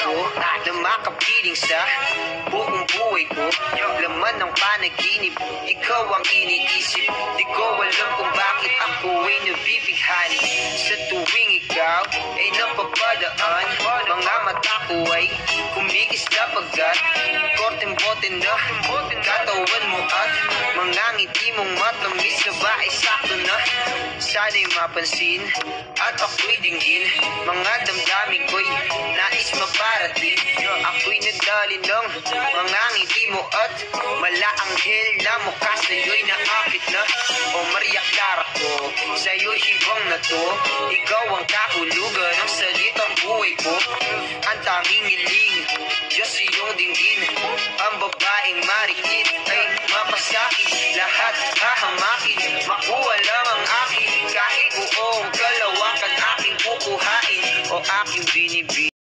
ko Na makapiling sa buong buhay ko. Laman ng panaginip Ikaw ang iniisip. Di ko alam kung bakit ako ay nabibighani. Sa tuwing ikaw ay napapadaan Mga mata ko ay kumikis na pagkat Korteng bote na katawan mo at Mga ngiti mong matamis na ba ay na Sana'y mapansin at ako'y dinggin. Mga damdamin ko'y nais maparating. Ako'y nadali ng mga ngiti mo at Malaanghel na mukha sa'yo'y naakit na. O Maria Clara ko, sa'yo'y hibang na to. Ikaw ang kahulugan ng salitang buhay ko. Ang tanging hiling, Diyos iyong dinggin. Ang babaeng marikit ay mapasakit ako aking binibig